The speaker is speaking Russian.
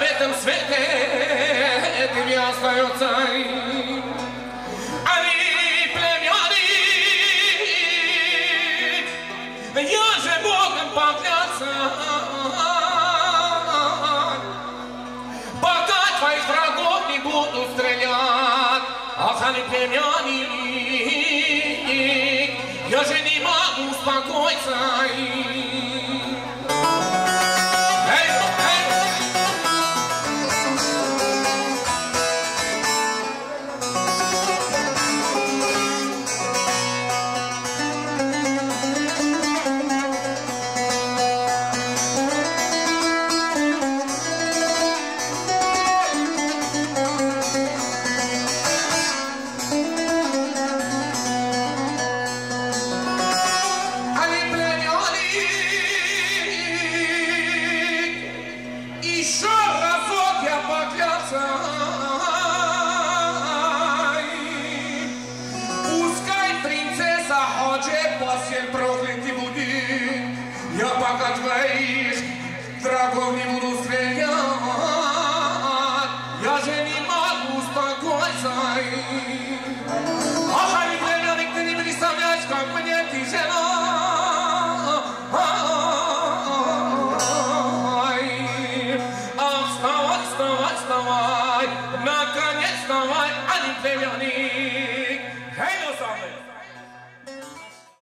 в этом свете тебе остается. Они племянник, я же Богом поклялся. Пока твоих врагов не буду стрелять, они племянник, я же не могу успокоиться. проклят не буди, я пока твоих врагов не буду стрелять. Я же не могу успокоиться. Ах, а ведь ребенок, ты не представляешь, как мне тяжело. А вставай, вставай, вставай, наконец вставай, а не племянник.